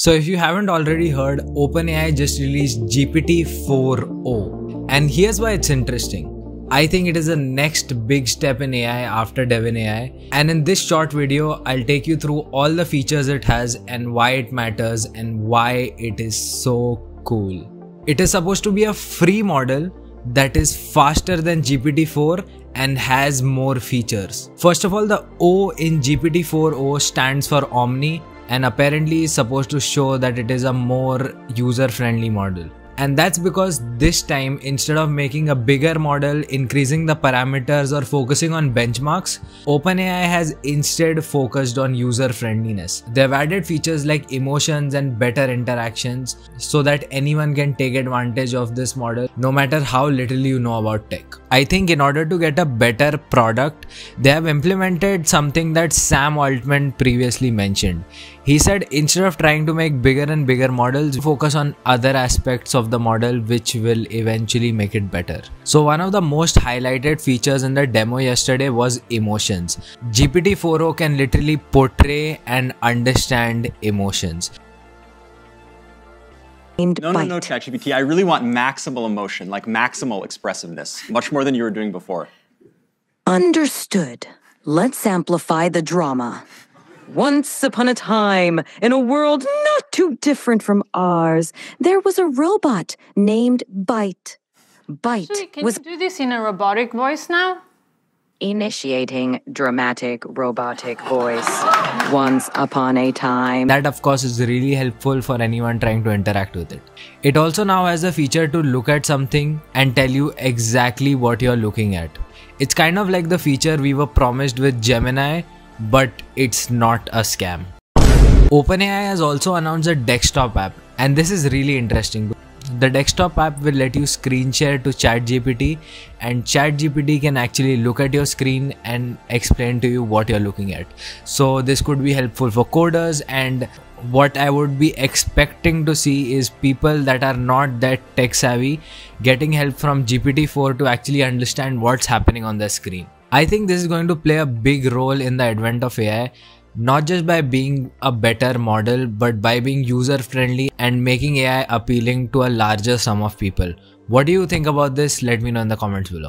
So if you haven't already heard, OpenAI just released GPT 4o. And here's why it's interesting. I think it is the next big step in AI after Devin AI. And in this short video, I'll take you through all the features it has and why it matters and why it is so cool. It is supposed to be a free model that is faster than GPT-4 and has more features. First of all, the O in GPT-4o stands for Omni and apparently is supposed to show that it is a more user friendly model. And that's because this time instead of making a bigger model increasing the parameters or focusing on benchmarks openai has instead focused on user friendliness they've added features like emotions and better interactions so that anyone can take advantage of this model no matter how little you know about tech. I think in order to get a better product they have implemented something that sam altman previously mentioned he said instead of trying to make bigger and bigger models focus on other aspects of the model which will eventually make it better. So one of the most highlighted features in the demo yesterday was emotions. GPT-4o can literally portray and understand emotions. No, no, no, ChatGPT. I really want maximal emotion, like maximal expressiveness, much more than you were doing before. Understood. Let's amplify the drama. Once upon a time, in a world not too different from ours, there was a robot named Byte. Byte Actually, can was you do this in a robotic voice now? initiating dramatic robotic voice. Once upon a time. That, of course, is really helpful for anyone trying to interact with it. It also now has a feature to look at something and tell you exactly what you're looking at. It's kind of like the feature we were promised with Gemini but it's not a scam. OpenAI has also announced a desktop app, and this is really interesting. The desktop app will let you screen share to ChatGPT, and ChatGPT can actually look at your screen and explain to you what you're looking at. So, this could be helpful for coders. And what I would be expecting to see is people that are not that tech savvy getting help from GPT 4 to actually understand what's happening on the screen. I think this is going to play a big role in the advent of AI, not just by being a better model, but by being user friendly and making AI appealing to a larger sum of people. What do you think about this? Let me know in the comments below.